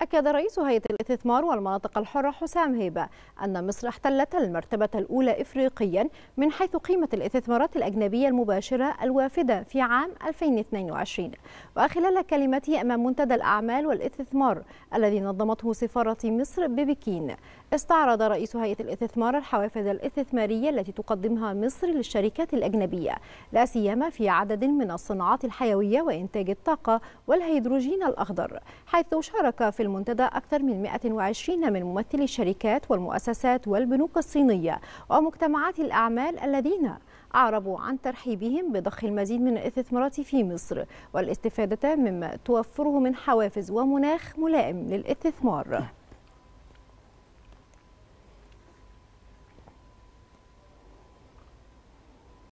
أكد رئيس هيئة الاستثمار والمناطق الحرة حسام هيبة أن مصر احتلت المرتبة الأولى إفريقيا من حيث قيمة الاستثمارات الأجنبية المباشرة الوافدة في عام 2022 وخلال كلمته أمام منتدى الأعمال والاستثمار الذي نظمته سفارة مصر ببكين استعرض رئيس هيئة الاستثمار الحوافز الاستثمارية التي تقدمها مصر للشركات الأجنبية لا سيما في عدد من الصناعات الحيوية وإنتاج الطاقة والهيدروجين الأخضر حيث شارك في المنتدى أكثر من 120 من ممثلي الشركات والمؤسسات والبنوك الصينية ومجتمعات الأعمال الذين أعربوا عن ترحيبهم بضخ المزيد من الاستثمارات في مصر والاستفادة مما توفره من حوافز ومناخ ملائم للاستثمار.